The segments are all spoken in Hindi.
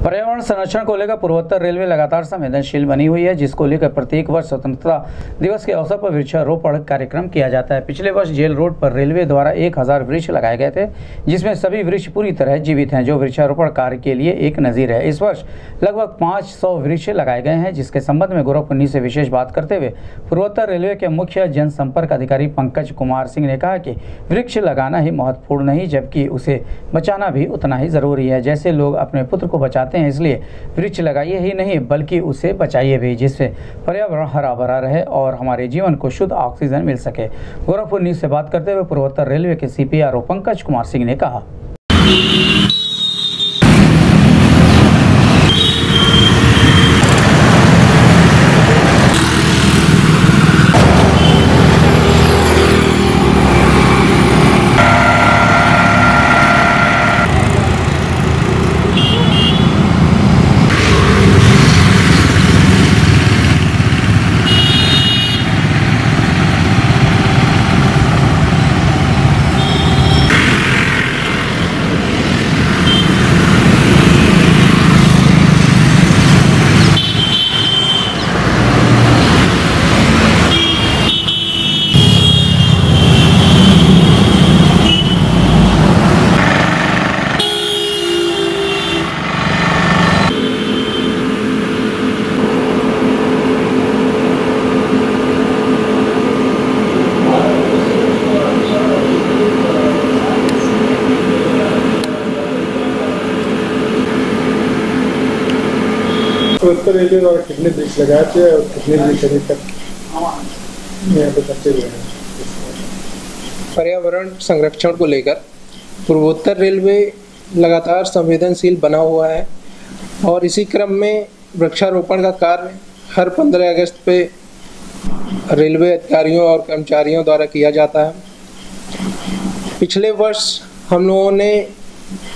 पर्यावरण संरक्षण को लेकर पूर्वोत्तर रेलवे लगातार संवेदनशील बनी हुई है, जिसको लेकर प्रत्येक वर्ष स्वतंत्रता दिवस के अवसर पर वृक्षारोपण कार्यक्रम किया जाता है। पिछले वर्ष जेल रोड पर रेलवे द्वारा एक हज़ार वृक्ष लगाए गए थे, जिसमें सभी वृक्ष पूरी तरह जीवित हैं, जो वृक्षारोपण कार्य के लिए एक नज़ीर है। इस वर्ष लगभग पाँच सौ वृक्ष लगाए गए हैं, जिसके संबंध में गोरखपुन्नी से विशेष बात करते हुए पूर्वोत्तर रेलवे के मुख्य जनसंपर्क अधिकारी पंकज कुमार सिंह ने कहा कि वृक्ष लगाना ही महत्वपूर्ण नहीं, जबकि उसे बचाना भी उतना ही ज़रूरी है। जैसे लोग अपने पुत्र को बचाते चाहते हैं, इसलिए वृक्ष लगाइए ही नहीं, बल्कि उसे बचाइए भी, जिससे पर्यावरण हरा भरा रहे और हमारे जीवन को शुद्ध ऑक्सीजन मिल सके। गोरखपुर न्यूज़ से बात करते हुए पूर्वोत्तर रेलवे के सीपीआरओ पंकज कुमार सिंह ने कहा। रेलवे द्वारा कितने लगाए थे और कितने अभी तक यहाँ पे हुए पर्यावरण संरक्षण को लेकर पूर्वोत्तर रेलवे लगातार संवेदनशील बना हुआ है और इसी क्रम में वृक्षारोपण का कार्य हर 15 अगस्त पे रेलवे अधिकारियों और कर्मचारियों द्वारा किया जाता है। पिछले वर्ष हम लोगों ने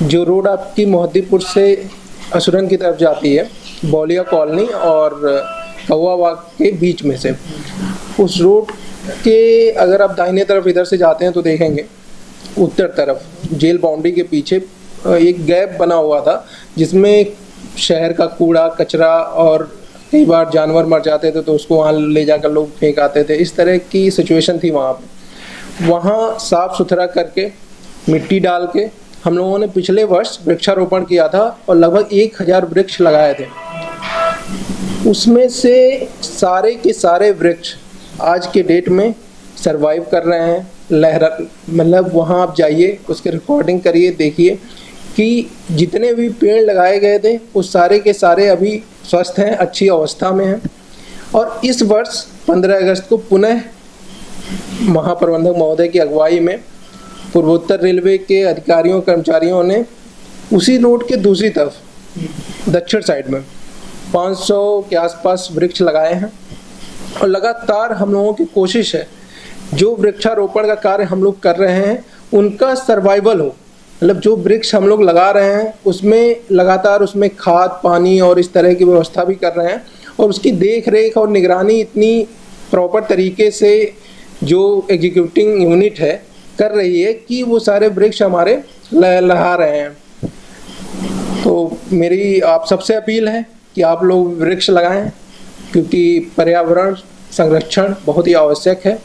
जो रोड आपकी मोहद्दीपुर से असुरन की तरफ़ जाती है बौलिया कॉलोनी और कौवा बाग के बीच में से। उस रोड के अगर आप दाहिने तरफ़ इधर से जाते हैं तो देखेंगे, उत्तर तरफ़, जेल बाउंड्री के पीछे एक गैप बना हुआ था, जिसमें शहर का कूड़ा, कचरा और कई बार जानवर मर जाते थे तो उसको वहाँ ले जाकर लोग फेंक आते थे। इस तरह की सिचुएशन थी वहाँ पे। वहाँ साफ़ सुथरा करके, मिट्टी डाल के हम लोगों ने पिछले वर्ष वृक्षारोपण किया था और लगभग एक हज़ार वृक्ष लगाए थे। उसमें से सारे के सारे वृक्ष आज के डेट में सरवाइव कर रहे हैं। लहरा मतलब वहाँ आप जाइए, उसके रिकॉर्डिंग करिए, देखिए कि जितने भी पेड़ लगाए गए थे वो सारे के सारे अभी स्वस्थ हैं, अच्छी अवस्था में हैं। और इस वर्ष 15 अगस्त को पुनः महाप्रबंधक महोदय की अगुवाई में पूर्वोत्तर रेलवे के अधिकारियों, कर्मचारियों ने उसी रोड के दूसरी तरफ़, दक्षिण साइड में 500 के आसपास वृक्ष लगाए हैं और लगातार हम लोगों की कोशिश है, जो वृक्षारोपण का कार्य हम लोग कर रहे हैं, उनका सर्वाइवल हो। मतलब जो वृक्ष हम लोग लगा रहे हैं, उसमें लगातार उसमें खाद, पानी और इस तरह की व्यवस्था भी कर रहे हैं और उसकी देख रेख और निगरानी इतनी प्रॉपर तरीके से जो एग्जीक्यूटिंग यूनिट है, कर रही है कि वो सारे वृक्ष हमारे लहा रहे हैं। तो मेरी, आप सबसे अपील है कि आप लोग वृक्ष लगाएँ क्योंकि पर्यावरण संरक्षण बहुत ही आवश्यक है।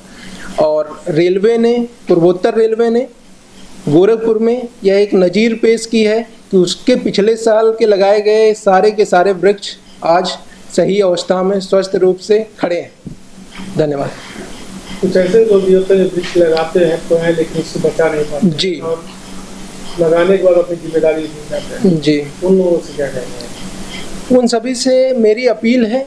और रेलवे ने पूर्वोत्तर रेलवे ने गोरखपुर में यह एक नज़ीर पेश की है कि उसके पिछले साल के लगाए गए सारे के सारे वृक्ष आज सही अवस्था में स्वस्थ रूप से खड़े हैं। धन्यवाद। कुछ ऐसे लोग भी होते हैं वृक्ष लगाते हैं तो हैं लेकिन उससे बचा नहीं पाते। जी। और लगाने के बाद अपनी ज़िम्मेदारी जी। उन लोगों से क्या कहना है? उन सभी से मेरी अपील है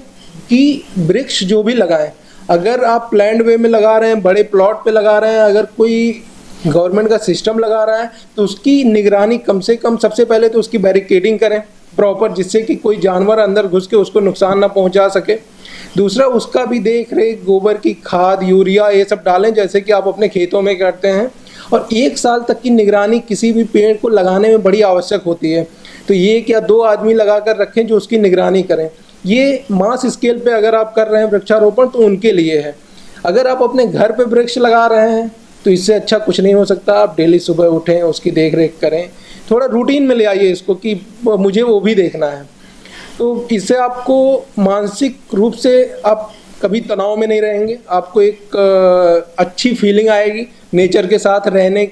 कि वृक्ष जो भी लगाएँ, अगर आप प्लैंड वे में लगा रहे हैं, बड़े प्लॉट पे लगा रहे हैं, अगर कोई गवर्नमेंट का सिस्टम लगा रहा है तो उसकी निगरानी कम से कम सबसे पहले तो उसकी बैरिकेडिंग करें प्रॉपर जिससे कि कोई जानवर अंदर घुस के उसको नुकसान ना पहुँचा सके। दूसरा, उसका भी देख रेख गोबर की खाद, यूरिया, ये सब डालें, जैसे कि आप अपने खेतों में करते हैं। और एक साल तक की निगरानी किसी भी पेड़ को लगाने में बड़ी आवश्यक होती है। तो ये क्या दो आदमी लगा कर रखें जो उसकी निगरानी करें? ये मास स्केल पे अगर आप कर रहे हैं वृक्षारोपण तो उनके लिए है। अगर आप अपने घर पे वृक्ष लगा रहे हैं तो इससे अच्छा कुछ नहीं हो सकता। आप डेली सुबह उठें, उसकी देख रेख करें। थोड़ा रूटीन में ले आइए इसको कि मुझे वो भी देखना है। तो इससे आपको मानसिक रूप से आप कभी तनाव में नहीं रहेंगे। आपको एक अच्छी फीलिंग आएगी। नेचर के साथ रहने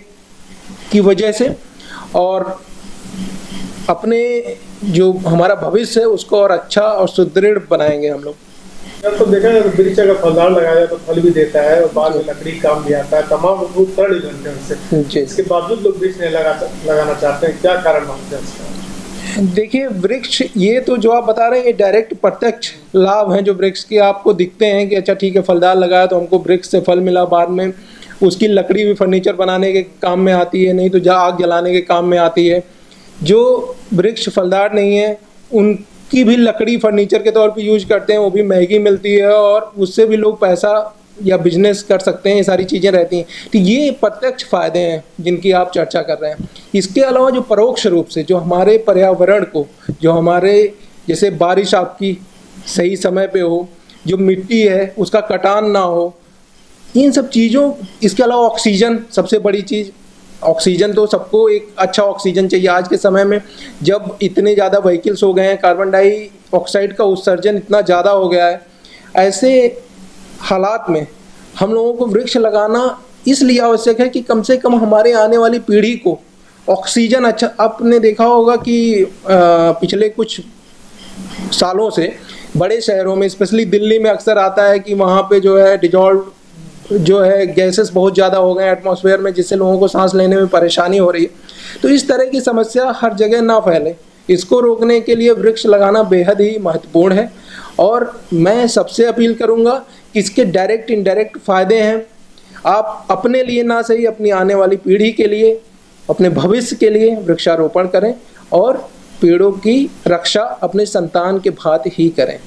की वजह से। और अपने जो हमारा भविष्य है उसको और अच्छा और सुदृढ़ बनाएँगे हम लोग। तो देखा जाए तो वृक्ष अगर फलदार लगाया जाए तो फल भी देता है और बाद में लकड़ी काम भी आता है। तमाम हैं उससे इसके बावजूद लोग वृक्ष नहीं लगा लगाना चाहते हैं। क्या कारण मानते हैं देखिए वृक्ष ये तो जो आप बता रहे हैं ये डायरेक्ट प्रत्यक्ष लाभ हैं जो वृक्ष के। आपको दिखते हैं कि अच्छा ठीक है फलदार लगाया तो हमको वृक्ष से फल मिला बाद में। उसकी लकड़ी भी फर्नीचर बनाने के काम में आती है नहीं तो जा आग जलाने के काम में आती है। जो वृक्ष फलदार नहीं है, उनकी भी लकड़ी फर्नीचर के तौर पे यूज़ करते हैं, वो भी महँगी मिलती है और उससे भी लोग पैसा या बिज़नेस कर सकते हैं, ये सारी चीज़ें रहती हैं। तो ये प्रत्यक्ष फ़ायदे हैं जिनकी आप चर्चा कर रहे हैं। इसके अलावा जो परोक्ष रूप से जो हमारे पर्यावरण को, जो हमारे, जैसे बारिश आपकी सही समय पे हो, जो मिट्टी है, उसका कटान ना हो, इन सब चीज़ों, इसके अलावा ऑक्सीजन सबसे बड़ी चीज़ ऑक्सीजन तो सबको एक अच्छा ऑक्सीजन चाहिए। आज के समय में जब इतने ज़्यादा व्हीकल्स हो गए हैं कार्बन डाइऑक्साइड का उत्सर्जन इतना ज़्यादा हो गया है, ऐसे हालात में हम लोगों को वृक्ष लगाना इसलिए आवश्यक है कि कम से कम हमारे आने वाली पीढ़ी को ऑक्सीजन अच्छा आपने देखा होगा कि पिछले कुछ सालों से बड़े शहरों में स्पेशली दिल्ली में अक्सर आता है कि वहाँ पे जो है डिजॉल्व जो है गैसेस बहुत ज़्यादा हो गए एटमॉस्फेयर में, जिससे लोगों को सांस लेने में परेशानी हो रही है। तो इस तरह की समस्या हर जगह ना फैले। इसको रोकने के लिए वृक्ष लगाना बेहद ही महत्वपूर्ण है। और मैं सबसे अपील करूँगा कि इसके डायरेक्ट इनडायरेक्ट फ़ायदे हैं। आप अपने लिए ना सही, अपनी आने वाली पीढ़ी के लिए, अपने भविष्य के लिए वृक्षारोपण करें और पेड़ों की रक्षा अपने संतान के भांति ही करें।